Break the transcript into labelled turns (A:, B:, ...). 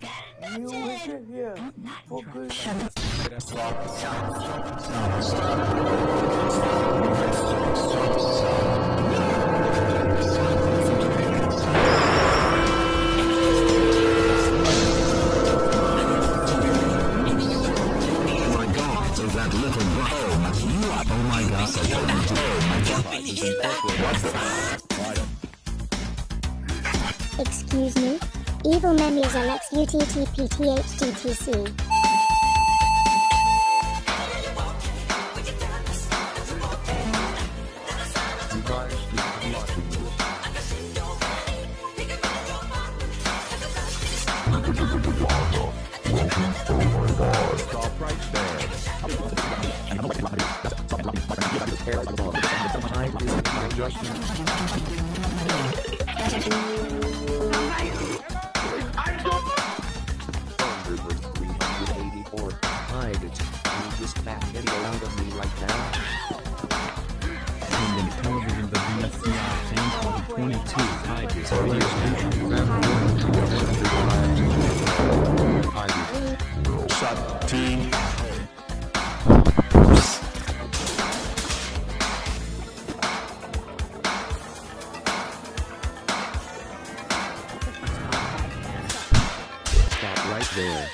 A: You
B: listen here.
C: For oh, good.
D: Oh my god, so that little bro. Oh my god. Oh my god.
E: Excuse me? Evil Memes Alex UTTPTHTTC.
D: Stop right there.
F: Hide
G: hide this video
D: team.
F: Stop right there.